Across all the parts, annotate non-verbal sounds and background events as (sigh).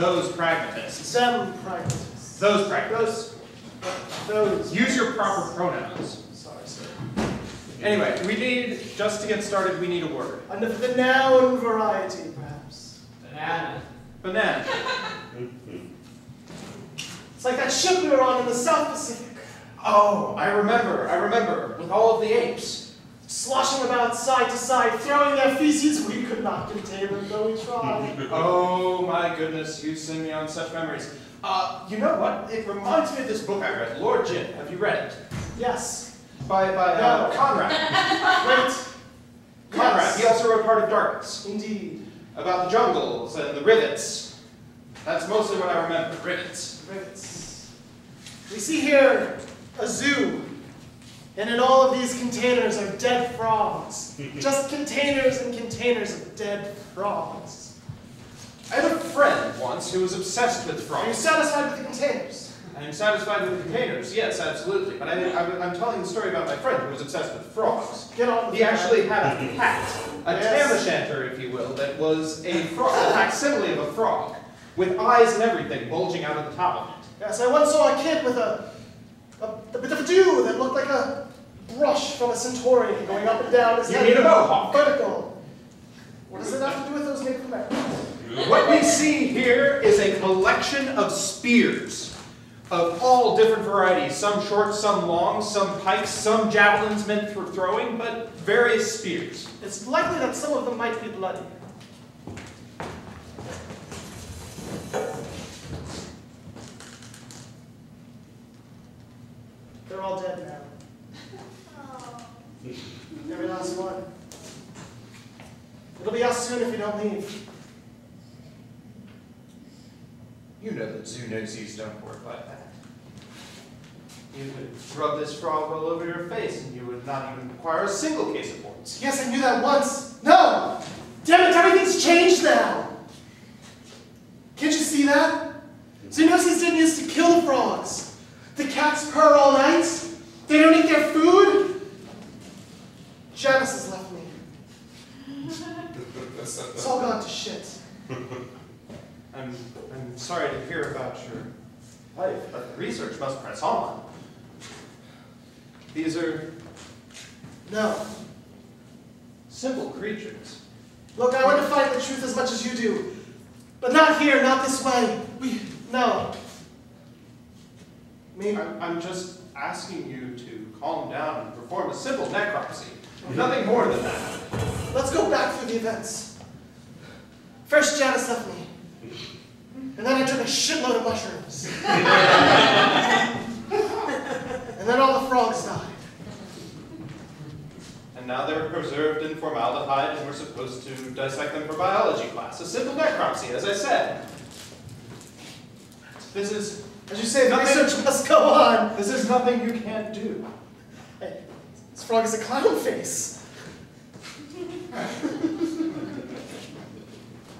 those pragmatists. Them pragmatists. Those pragmatists. Those. Those. Use your proper pronouns. Sorry, sir. Anyway, we need, just to get started, we need a word. And of the noun variety, perhaps. Banana. Banana. It's like that ship we were on in the South Pacific. Oh, I remember, I remember, with all of the apes. Sloshing about side to side, throwing their feces, we could not contain them, though we tried. (laughs) Oh my goodness, you send me on such memories. Uh, you know what? It reminds me of this book I read, Lord Jim. Have you read it? yes. By, by uh, No. Conrad. (laughs) Great. Conrad. Yes. He also wrote Heart of Darkness. Indeed. About the jungles and the rivets. That's mostly what I remember, rivets. Rivets. We see here a zoo. And in all of these containers are dead frogs. (laughs) Just containers and containers of dead frogs. I had a friend once who was obsessed with Are you frogs. satisfied with the containers? I'm satisfied with the containers, yes, absolutely. But I, I, I'm telling the story about my friend who was obsessed with frogs. Get on He actually had a (laughs) hat, a Yes. tam o'shanter, if you will, that was a frog, a facsimile of a frog, with eyes and everything bulging out of the top of it. Yes, I once saw a kid with a, a, a bit of a dew that looked like a brush from a centurion going up and down his You head. mean a mohawk? Vertical. What does it have to do with those Native Americans? What we see here is a collection of spears of all different varieties, some short, some long, some pikes, some javelins meant for throwing, but various spears. It's likely that some of them might be bloody. They're all dead now. Every last one. It'll be us soon if you don't leave. You know that zoonoses don't work like that. You could rub this frog all over your face and you would not even require a single case of warts. Yes, I knew that once. No! Damn it, everything's changed now! Can't you see that? Zoonoses didn't used to kill the frogs. The cats purr all night. They don't eat their food. Janice has left me. It's all gone to shit. I'm, I'm sorry to hear about your life, but the research must press on. No. simple creatures. Look, I want to find the truth as much as you do. But not here, not this way. We, no. Me? I'm, I'm just asking you to calm down and perform a simple necropsy. Nothing more than that. Let's go back through the events. First, Janice left me. And then I took a shitload of mushrooms. (laughs) and then all the frogs died. Now they're preserved in formaldehyde and we're supposed to dissect them for biology class. A simple necropsy, as I said. This is, As you say, Nothing- research must go on. this is nothing you can't do. Hey, this frog is a clown face. (laughs)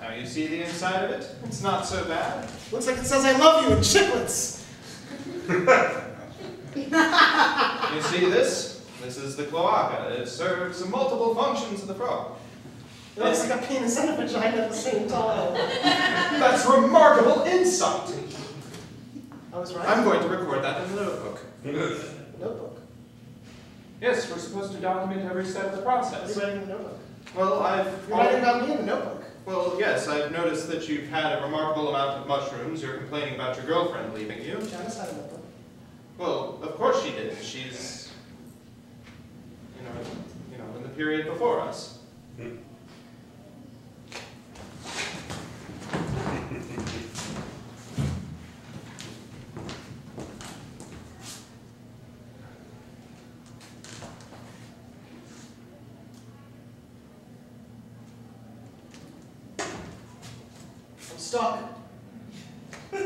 Now you see the inside of it? It's not so bad. Looks like it says I love you in chiclets. (laughs) You see this? This is the cloaca. It serves multiple functions of the frog. It looks like a penis and a vagina at the same time. (laughs) That's remarkable insight. I was right. I'm going to record that in the notebook. Notebook. Yes, we're supposed to document every step of the process. you writing in the notebook? Well, I've You're writing about me in the notebook. well, yes, I've noticed that you've had a remarkable amount of mushrooms. You're complaining about your girlfriend leaving you. Janice had a notebook. Well, of course she did. She's, you know, you know, in the period before us. Stuck. (laughs)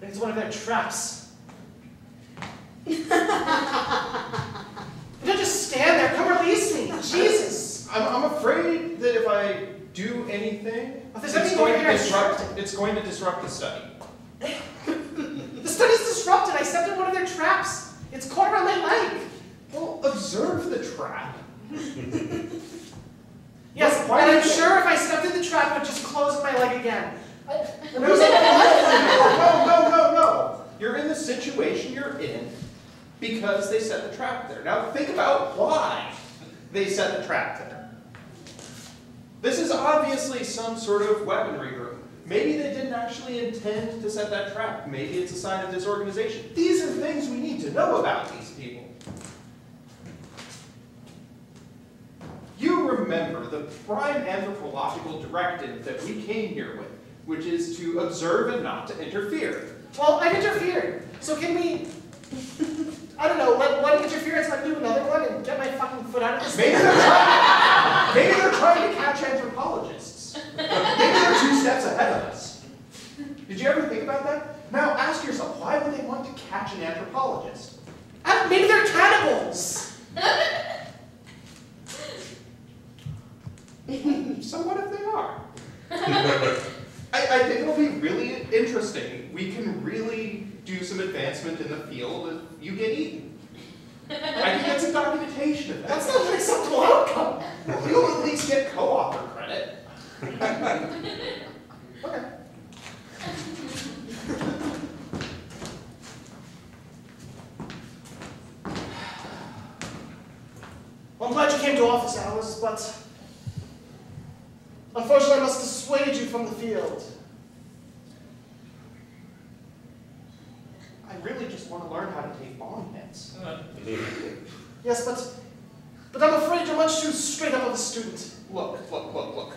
It's one of their traps. you don't just stand there. Come release me. Jesus. I'm, I'm afraid that if I do anything, If there's it's going to disrupt. swear. It's going to disrupt the study. (laughs) The study's disrupted. I stepped in one of their traps. It's caught around my leg. Well, observe the trap. (laughs) Yes, Why and I'm you- sure if I stepped in the trap, it would just close my leg again. I, and No, it (laughs) no, no, no, no. You're in the situation you're in because they set the trap there. Now think about why they set the trap there. This is obviously some sort of weaponry group. Maybe they didn't actually intend to set that trap. Maybe it's a sign of disorganization. These are things we need to know about these people. You remember the prime anthropological directive that we came here with, which is to observe and not to interfere. well, I've interfered. So can we, I don't know, let one interference let do another one and get my fucking foot out of this Maybe thing? they're trying, maybe they're trying to catch anthropologists. Maybe they're two steps ahead of us. Did you ever think about that? Now ask yourself, why would they want to catch an anthropologist? Uh, maybe they're cannibals. (laughs) So what if they are? (laughs) I, I think it'll be really interesting. We can really do some advancement in the field if you get eaten. I can get some documentation of that. That's not an acceptable outcome. Well, You'll at least get co-author credit. (laughs) Okay. Well, I'm glad you came to office hours, but unfortunately I must dissuade you from the field. I really just want to learn how to take bong hits. Yes, but but I'm afraid you're much too straight up of a student. Look, look, look, look.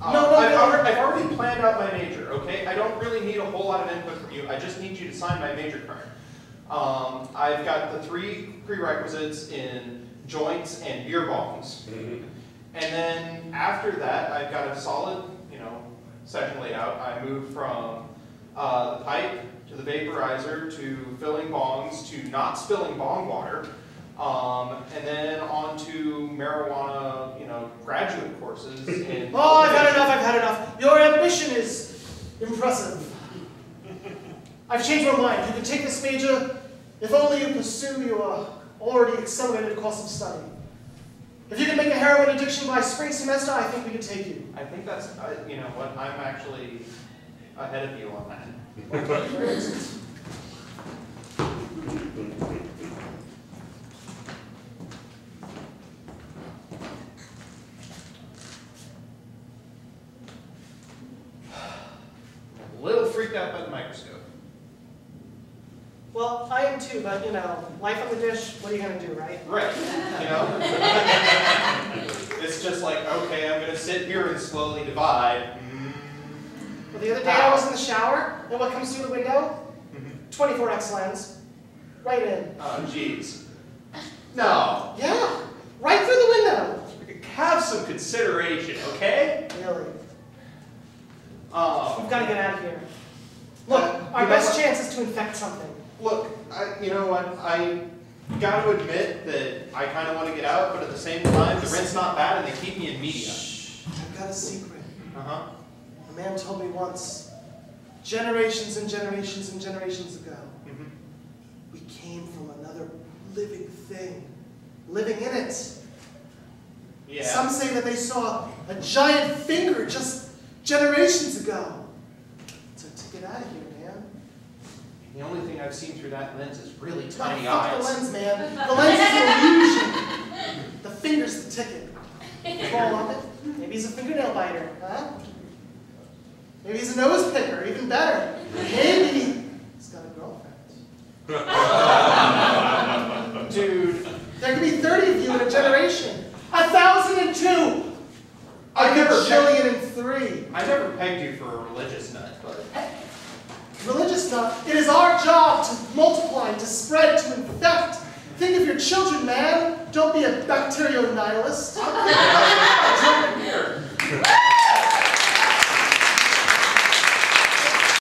Um, No, no, I've, no. already, I've already planned out my major, okay? I don't really need a whole lot of input from you. I just need you to sign my major card. Um, I've got the three prerequisites in joints and beer bongs. And then after that, I've got a solid, you know, section laid out. I move from uh, the pipe to the vaporizer to filling bongs to not spilling bong water. Um, and then on to marijuana, you know, graduate courses (laughs) in. Oh, I've had enough, I've had enough. Your ambition is impressive. I've changed my mind. You can take this major if only you pursue your already accelerated course of study. If you can make a heroin addiction by spring semester, I think we can take you. I think that's, uh, you know what, I'm actually ahead of you on that. For instance. A little freaked out by the microscope. Well, I am too, but you know, life on the dish, what are you gonna do, right? Right, you know? (laughs) It's just like, okay, I'm gonna sit here and slowly divide. Well, the other day I was in the shower, and what comes through the window? Mhm. 24x lens. Right in. Oh, jeez. No, Yeah, right through the window. have some consideration, okay? Really. Um, We've got to get out of here. Look, our You best chance is to infect something. Look, I, you know what, I gotta admit that I kinda wanna get out, but at the same time, the rent's not bad and they keep me in media. Shh, I've got a secret. Uh-huh. A man told me once, generations and generations and generations ago, Mhm. we came from another living thing, living in it. Yeah. Some say that they saw a giant finger just generations ago. So to get out of here, man. The only thing I've seen through that lens is really Oh, tiny fuck eyes. the lens, man. (laughs) The lens is an illusion. The finger's the ticket. (laughs) Crawl up it. Maybe he's a fingernail biter, huh? Maybe he's a nose picker, even better. Maybe he's got a girlfriend. (laughs) Dude, There could be 30 of you in a generation. A thousand and two. I A bajillion and three. I never pegged you for a religious nut, but Religious nut, It is our job to multiply, to spread, to infect. Think of your children, man. Don't be a bacterial nihilist. I'm here. (laughs)